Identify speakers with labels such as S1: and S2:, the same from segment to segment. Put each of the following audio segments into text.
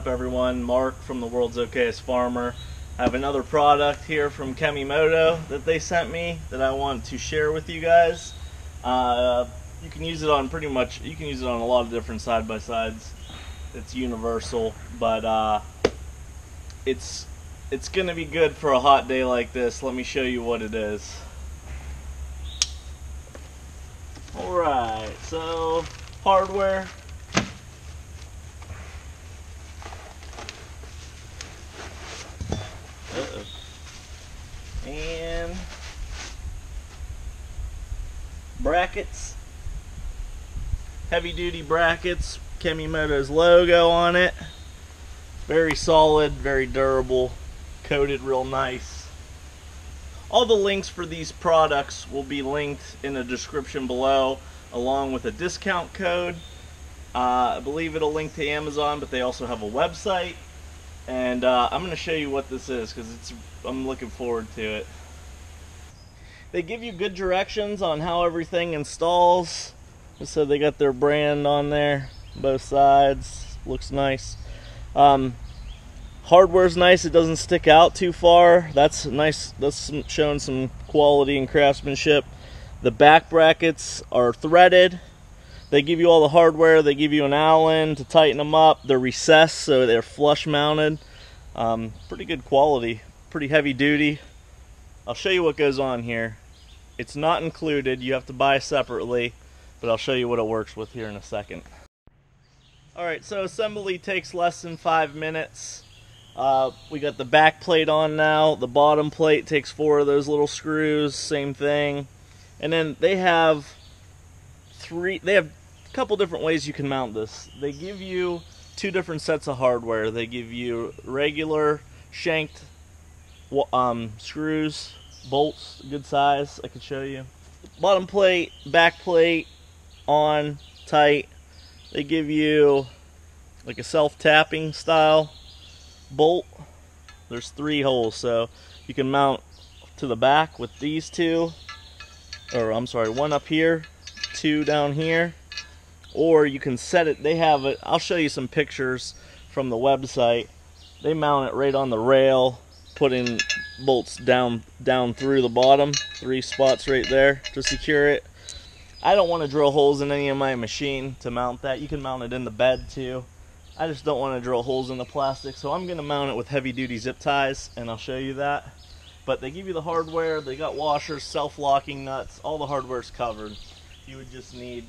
S1: up everyone? Mark from the World's Okayest Farmer. I have another product here from Kemimoto that they sent me that I want to share with you guys. Uh, you can use it on pretty much, you can use it on a lot of different side-by-sides. It's universal, but uh, it's, it's going to be good for a hot day like this. Let me show you what it is. Alright, so hardware And brackets. Heavy duty brackets. Kemimoto's logo on it. Very solid, very durable, coated real nice. All the links for these products will be linked in the description below along with a discount code. Uh, I believe it'll link to Amazon, but they also have a website and uh, I'm going to show you what this is because it's I'm looking forward to it. They give you good directions on how everything installs. So they got their brand on there, both sides. Looks nice. Um, hardware's nice. It doesn't stick out too far. That's nice. That's showing some quality and craftsmanship. The back brackets are threaded they give you all the hardware. They give you an Allen to tighten them up. They're recessed, so they're flush mounted. Um, pretty good quality, pretty heavy duty. I'll show you what goes on here. It's not included. You have to buy separately, but I'll show you what it works with here in a second. Alright, so assembly takes less than five minutes. Uh, we got the back plate on now. The bottom plate takes four of those little screws, same thing. And then they have three, they have a couple different ways you can mount this. They give you two different sets of hardware. They give you regular shanked um, screws, bolts, good size. I could show you. Bottom plate, back plate, on, tight. They give you like a self-tapping style bolt. There's three holes, so you can mount to the back with these two, or I'm sorry, one up here, two down here, or you can set it they have it I'll show you some pictures from the website they mount it right on the rail putting bolts down down through the bottom three spots right there to secure it. I don't want to drill holes in any of my machine to mount that. You can mount it in the bed too. I just don't want to drill holes in the plastic so I'm gonna mount it with heavy duty zip ties and I'll show you that. But they give you the hardware they got washers self-locking nuts all the hardware's covered. You would just need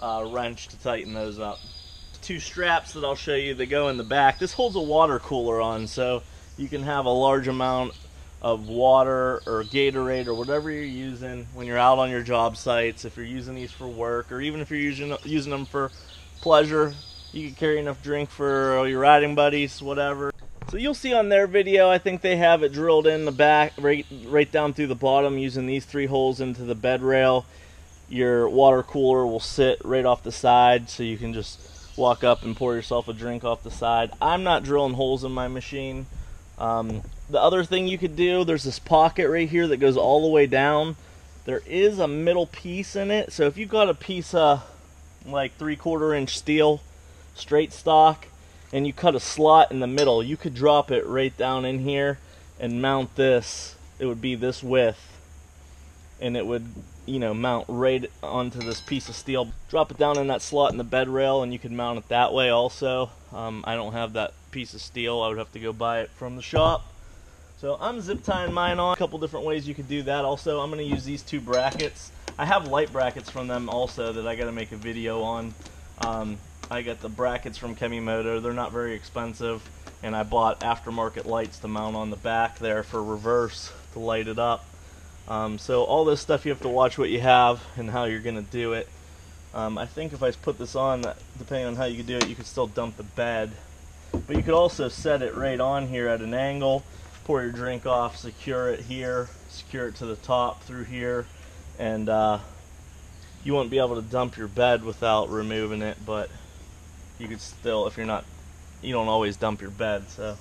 S1: a wrench to tighten those up. Two straps that I'll show you that go in the back. This holds a water cooler on so you can have a large amount of water or Gatorade or whatever you're using when you're out on your job sites. If you're using these for work or even if you're using, using them for pleasure, you can carry enough drink for your riding buddies, whatever. So you'll see on their video, I think they have it drilled in the back, right, right down through the bottom using these three holes into the bed rail your water cooler will sit right off the side so you can just walk up and pour yourself a drink off the side. I'm not drilling holes in my machine. Um, the other thing you could do, there's this pocket right here that goes all the way down. There is a middle piece in it, so if you've got a piece of like three quarter inch steel straight stock and you cut a slot in the middle, you could drop it right down in here and mount this. It would be this width and it would you know mount right onto this piece of steel drop it down in that slot in the bed rail and you could mount it that way also um, I don't have that piece of steel I would have to go buy it from the shop. So I'm zip tying mine on. A couple different ways you could do that. Also I'm going to use these two brackets. I have light brackets from them also that I got to make a video on. Um, I got the brackets from Kemimoto. They're not very expensive and I bought aftermarket lights to mount on the back there for reverse to light it up. Um, so all this stuff you have to watch what you have and how you're going to do it. Um, I think if I put this on, depending on how you do it, you could still dump the bed. But you could also set it right on here at an angle, pour your drink off, secure it here, secure it to the top through here, and uh, you won't be able to dump your bed without removing it, but you could still, if you're not, you don't always dump your bed, so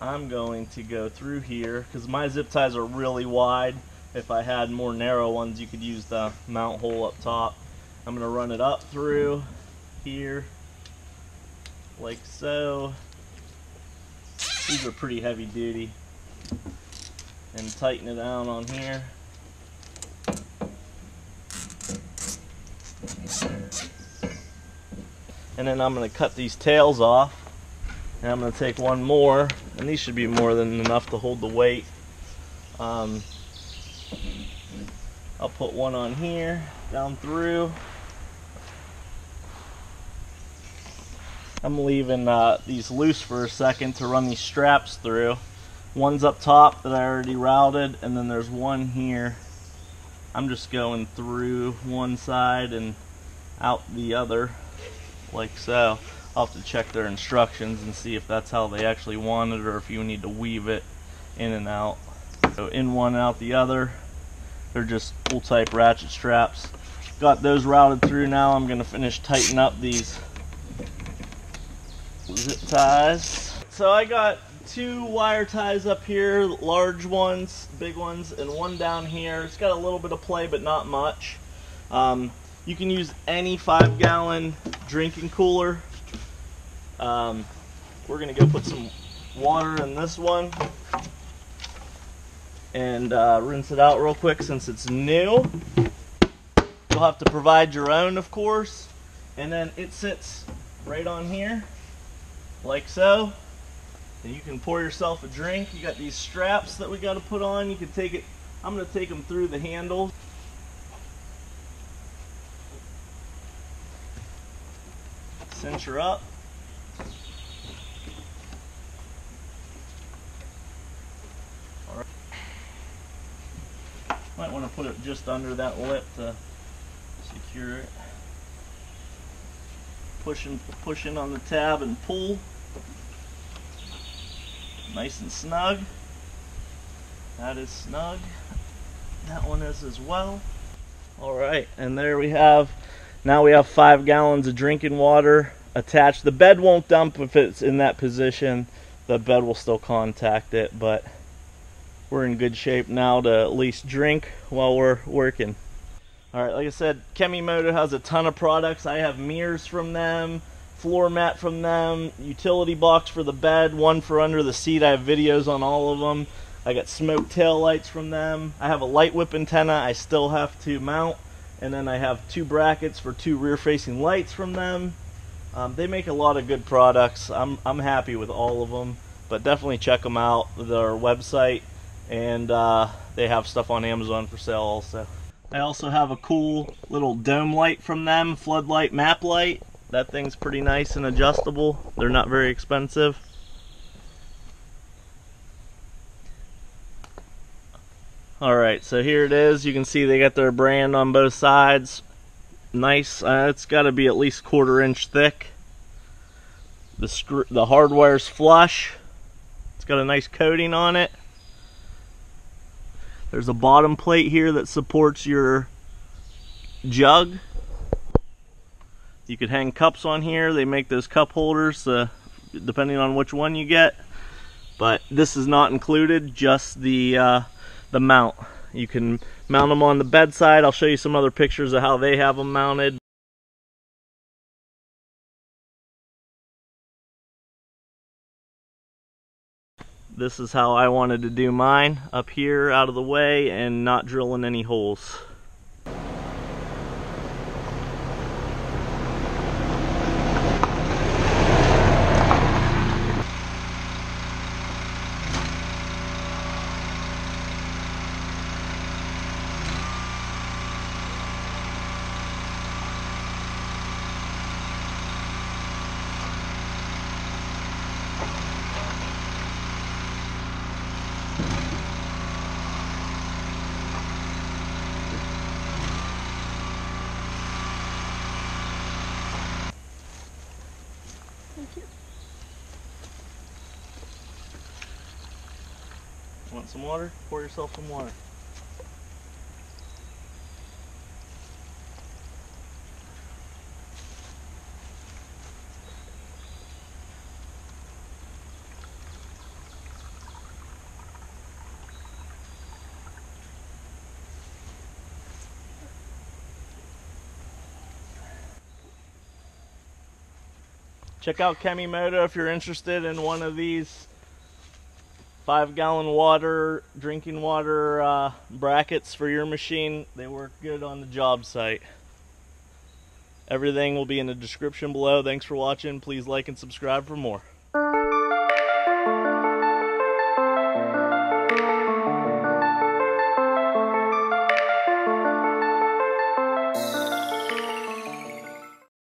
S1: I'm going to go through here because my zip ties are really wide. If I had more narrow ones, you could use the mount hole up top. I'm going to run it up through here like so. These are pretty heavy duty. And tighten it down on here. And then I'm going to cut these tails off. And I'm going to take one more. And these should be more than enough to hold the weight. Um, I'll put one on here, down through. I'm leaving uh, these loose for a second to run these straps through. One's up top that I already routed, and then there's one here. I'm just going through one side and out the other, like so. I'll have to check their instructions and see if that's how they actually want it or if you need to weave it in and out. So in one, out the other. They're just full type ratchet straps. Got those routed through now. I'm going to finish tightening up these zip ties. So I got two wire ties up here, large ones, big ones, and one down here. It's got a little bit of play, but not much. Um, you can use any five gallon drinking cooler. Um, we're gonna go put some water in this one and uh, rinse it out real quick since it's new. You'll have to provide your own, of course. And then it sits right on here like so. And you can pour yourself a drink. You got these straps that we got to put on. You can take it, I'm going to take them through the handles. Cinch her up. All right. Might want to put it just under that lip to secure it pushing pushing on the tab and pull. Nice and snug. That is snug. That one is as well. All right and there we have now we have five gallons of drinking water attached. The bed won't dump if it's in that position. The bed will still contact it but we're in good shape now to at least drink while we're working all right, like I said, Kemimoto has a ton of products. I have mirrors from them, floor mat from them, utility box for the bed, one for under the seat. I have videos on all of them. I got smoke tail lights from them. I have a light whip antenna I still have to mount. And then I have two brackets for two rear facing lights from them. Um, they make a lot of good products. I'm, I'm happy with all of them. But definitely check them out, their website. And uh, they have stuff on Amazon for sale also. I also have a cool little dome light from them, floodlight map light. That thing's pretty nice and adjustable. They're not very expensive. Alright, so here it is. You can see they got their brand on both sides. Nice. Uh, it's got to be at least quarter inch thick. The, screw, the hardwire's flush. It's got a nice coating on it. There's a bottom plate here that supports your jug. You could hang cups on here. They make those cup holders uh, depending on which one you get. But this is not included, just the, uh, the mount. You can mount them on the bedside. I'll show you some other pictures of how they have them mounted. This is how I wanted to do mine up here out of the way and not drilling any holes. Want some water? Pour yourself some water. Check out Kemimoto if you're interested in one of these five gallon water, drinking water uh, brackets for your machine. They work good on the job site. Everything will be in the description below. Thanks for watching. Please like and subscribe for more.